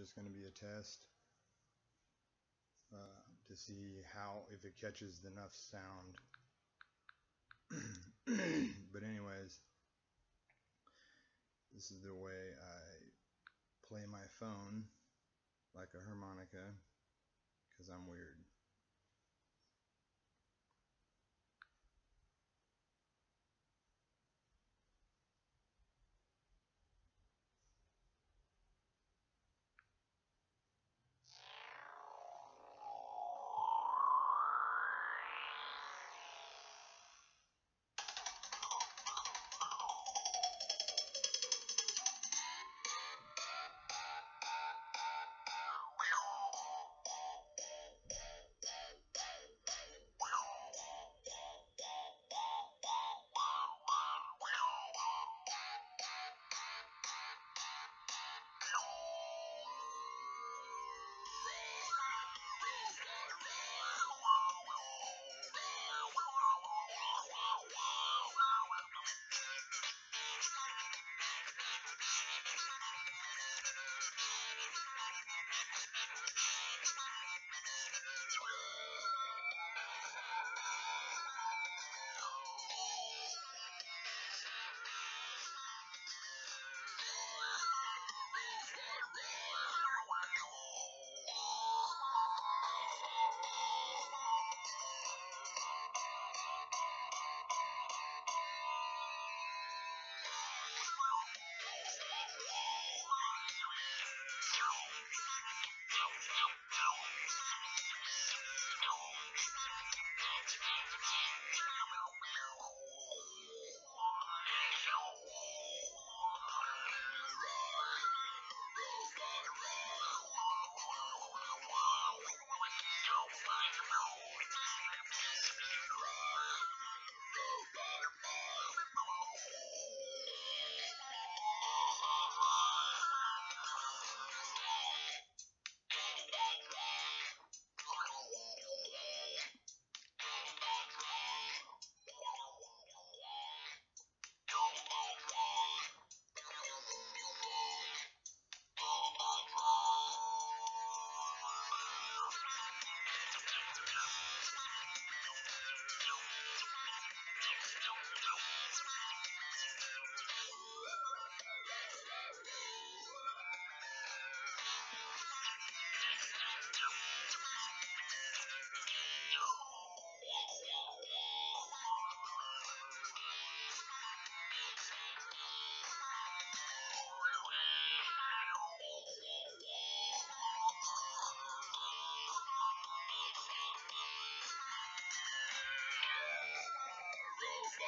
just going to be a test uh, to see how if it catches enough sound. but anyways, this is the way I play my phone like a harmonica because I'm weird. Wow.